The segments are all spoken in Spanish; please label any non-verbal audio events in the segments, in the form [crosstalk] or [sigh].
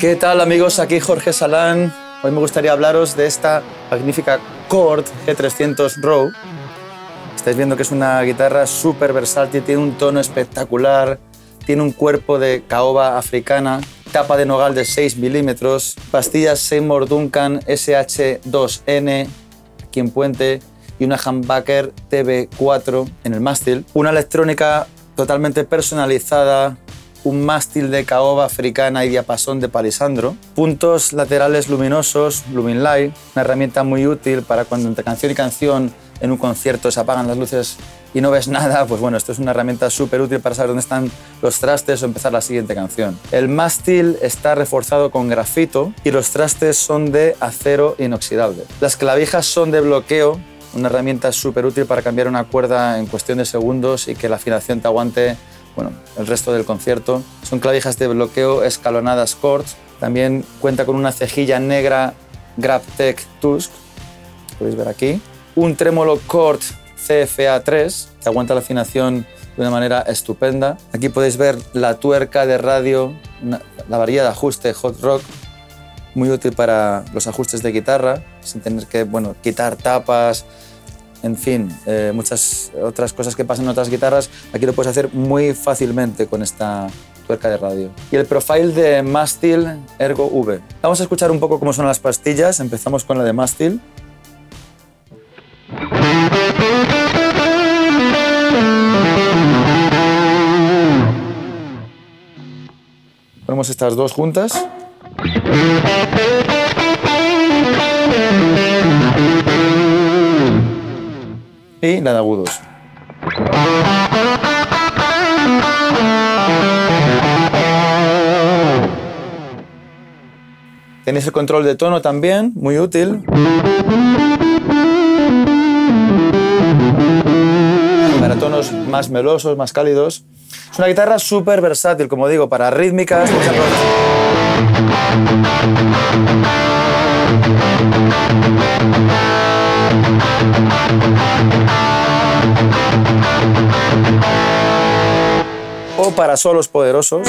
¿Qué tal amigos? Aquí Jorge Salán. Hoy me gustaría hablaros de esta magnífica Cord G300 Row. Estáis viendo que es una guitarra súper versátil, tiene un tono espectacular, tiene un cuerpo de caoba africana, tapa de nogal de 6 milímetros, pastillas Seymour Duncan SH2N aquí en puente y una humbucker TB4 en el mástil. Una electrónica totalmente personalizada, un mástil de caoba africana y diapasón de palisandro, puntos laterales luminosos, Lumin Light, una herramienta muy útil para cuando entre canción y canción en un concierto se apagan las luces y no ves [laughs] nada, pues bueno, esto es una herramienta súper útil para saber dónde están los trastes o empezar la siguiente canción. El mástil está reforzado con grafito y los trastes son de acero inoxidable. Las clavijas son de bloqueo, una herramienta súper útil para cambiar una cuerda en cuestión de segundos y que la afinación te aguante bueno, el resto del concierto. Son clavijas de bloqueo escalonadas Cords. También cuenta con una cejilla negra GrabTech Tusk, podéis ver aquí. Un trémolo Cord CFA3, que aguanta la afinación de una manera estupenda. Aquí podéis ver la tuerca de radio, la varilla de ajuste Hot Rock, muy útil para los ajustes de guitarra, sin tener que bueno, quitar tapas, en fin, eh, muchas otras cosas que pasan en otras guitarras, aquí lo puedes hacer muy fácilmente con esta tuerca de radio. Y el profile de Mástil Ergo V. Vamos a escuchar un poco cómo son las pastillas. Empezamos con la de Mástil. Ponemos estas dos juntas. Y la agudos. Tenéis el control de tono también, muy útil. Para tonos más melosos, más cálidos. Es una guitarra súper versátil, como digo, para rítmicas. O para solos poderosos.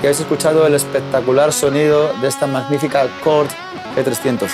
que habéis escuchado el espectacular sonido de esta magnífica Cord G300